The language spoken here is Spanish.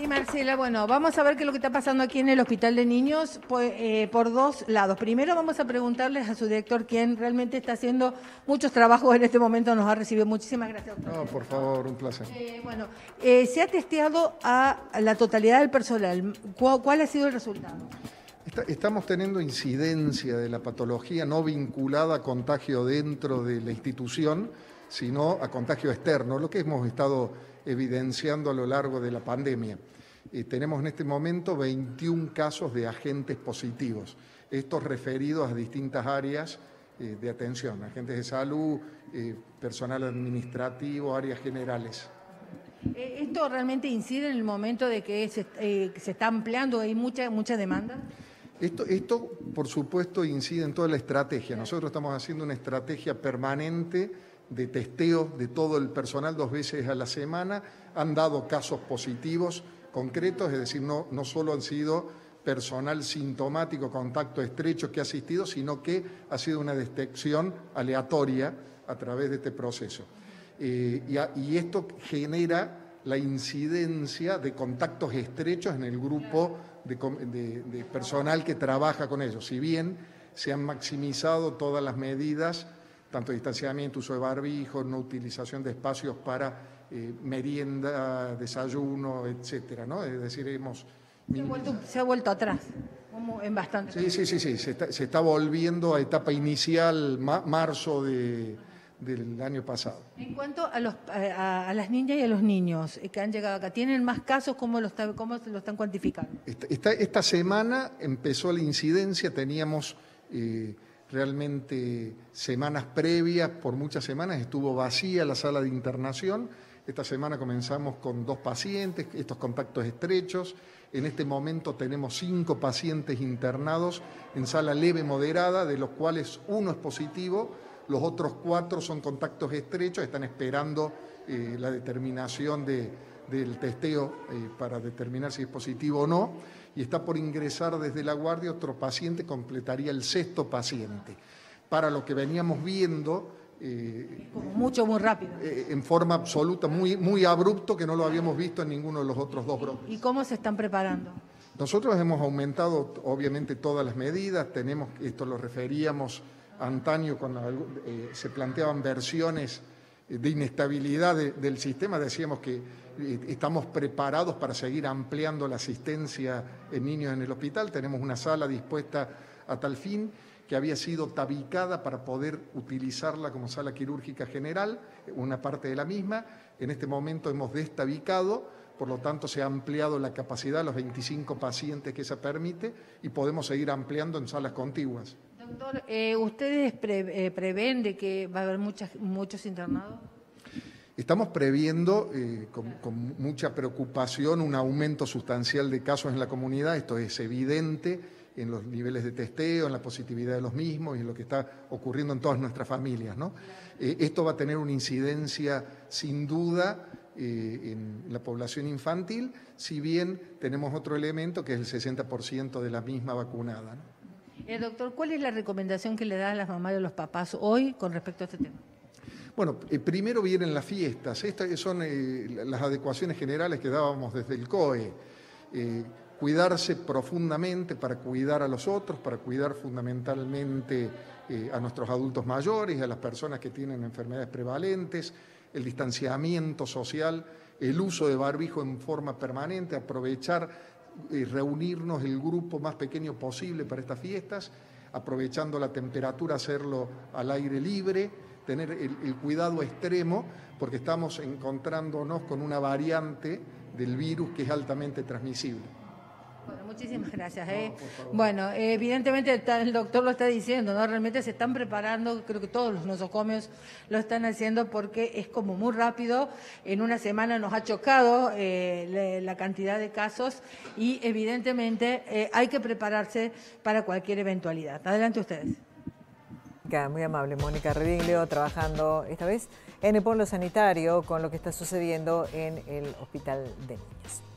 Sí, Marcela, bueno, vamos a ver qué es lo que está pasando aquí en el Hospital de Niños por, eh, por dos lados. Primero vamos a preguntarles a su director, quien realmente está haciendo muchos trabajos en este momento, nos ha recibido. Muchísimas gracias. Doctor. No, por favor, un placer. Eh, bueno, eh, se ha testeado a la totalidad del personal. ¿Cuál, cuál ha sido el resultado? Está- estamos teniendo incidencia de la patología no vinculada a contagio dentro de la institución, sino a contagio externo, lo que hemos estado evidenciando a lo largo de la pandemia. Eh, tenemos en este momento 21 casos de agentes positivos, estos referidos a distintas áreas eh, de atención, agentes de salud, eh, personal administrativo, áreas generales. Eh, ¿Esto realmente incide en el momento de que se, que se está ampliando, hay mucha, mucha demanda? Esto, esto, por supuesto, incide en toda la estrategia. Nosotros estamos haciendo una estrategia permanente de testeo de todo el personal dos veces a la semana. Han dado casos positivos concretos, es decir, no, no solo han sido personal sintomático, contacto estrecho que ha asistido, sino que ha sido una detección aleatoria a través de este proceso. Eh, y, esto genera la incidencia de contactos estrechos en el grupo de- de personal que trabaja con ellos. Si bien se han maximizado todas las medidas, tanto distanciamiento, uso de barbijo, no utilización de espacios para eh, merienda, desayuno, etcétera, ¿no? Es decir, hemos Se ha vuelto, se ha vuelto atrás, como en bastante. Sí, sí, sí, sí. Se, está, se está volviendo a etapa inicial, ma- marzo de- del año pasado. En cuanto a, los, a, a las niñas y a los niños eh, que han llegado acá, ¿tienen más casos? ¿Cómo lo, está, cómo lo están cuantificando? Esta, esta- esta semana empezó la incidencia, teníamos eh, realmente semanas previas, por muchas semanas estuvo vacía la sala de internación. Esta semana comenzamos con dos pacientes, estos contactos estrechos. En este momento tenemos cinco pacientes internados en sala leve moderada, de los cuales uno es positivo, los otros cuatro son contactos estrechos, están esperando eh, la determinación de, del testeo eh, para determinar si es positivo o no, y está por ingresar desde la guardia otro paciente, completaría el sexto paciente. Para lo que veníamos viendo, eh, mucho, muy rápido. eh, en forma absoluta, muy, muy abrupto, que no lo habíamos visto en ninguno de los otros dos brotes. ¿Y cómo se están preparando? Nosotros hemos aumentado obviamente todas las medidas, tenemos, esto lo referíamos antaño cuando eh, se planteaban versiones de inestabilidad de- del sistema, decíamos que eh, estamos preparados para seguir ampliando la asistencia en niños en el hospital, tenemos una sala dispuesta a tal fin que había sido tabicada para poder utilizarla como sala quirúrgica general, una parte de la misma, en este momento hemos destabicado, por lo tanto, se ha ampliado la capacidad a los 25 pacientes que se permite y podemos seguir ampliando en salas contiguas. Doctor, eh, ¿ustedes pre- eh, prevén de que va a haber muchas, muchos internados? Estamos previendo eh, con, con mucha preocupación un aumento sustancial de casos en la comunidad. Esto es evidente en los niveles de testeo, en la positividad de los mismos y en lo que está ocurriendo en todas nuestras familias. ¿no? Eh, esto va a tener una incidencia sin duda eh, en la población infantil, si bien tenemos otro elemento que es el 60% de la misma vacunada. ¿no? Eh, doctor, ¿cuál es la recomendación que le da a las mamás y a los papás hoy con respecto a este tema? Bueno, eh, primero vienen las fiestas. Estas son eh, las adecuaciones generales que dábamos desde el COE. Eh, cuidarse profundamente para cuidar a los otros, para cuidar fundamentalmente a nuestros adultos mayores, a las personas que tienen enfermedades prevalentes, el distanciamiento social, el uso de barbijo en forma permanente, aprovechar reunirnos el grupo más pequeño posible para estas fiestas, aprovechando la temperatura, hacerlo al aire libre, tener el, el cuidado extremo, porque estamos encontrándonos con una variante del virus que es altamente transmisible. Bueno, muchísimas gracias. ¿eh? Bueno, evidentemente el doctor lo está diciendo, ¿no? Realmente se están preparando, creo que todos los nosocomios lo están haciendo porque es como muy rápido. En una semana nos ha chocado eh, la, cantidad de casos y evidentemente eh, hay que prepararse para cualquier eventualidad. Adelante ustedes. Mónica, Muy amable, Mónica Redingleo, trabajando esta vez en el pueblo sanitario con lo que está sucediendo en el Hospital de Niños.